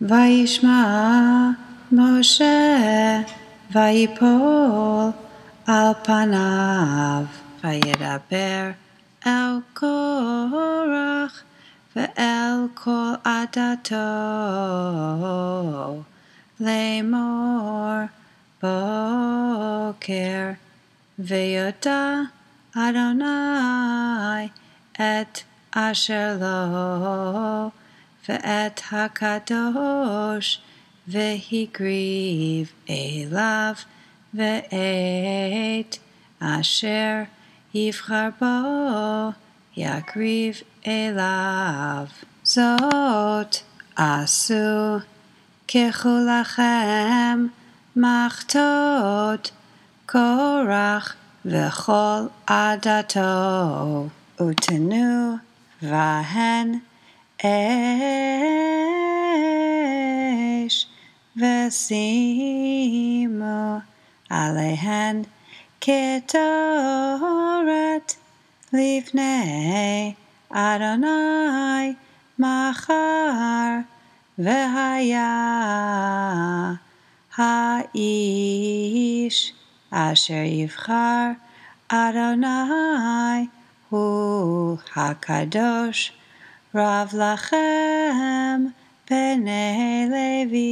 Vaishma Moshe Vaipol al panav Vayedaber El Korach Ve'el Kol Adato Lemor Boker Veyoda Adonai Et Asher ואת הקדוש והקריב אליו ואת אשר יבחר בו יקריב אליו. זאת עשו ככולכם מחטות קורח וכל עדתו ותנו בהן אש ושימו עליהן קטורת לפני אדוני מחר והיה האיש אשר יבחר אדוני הוא הקדוש Rav Lachem bene Levi.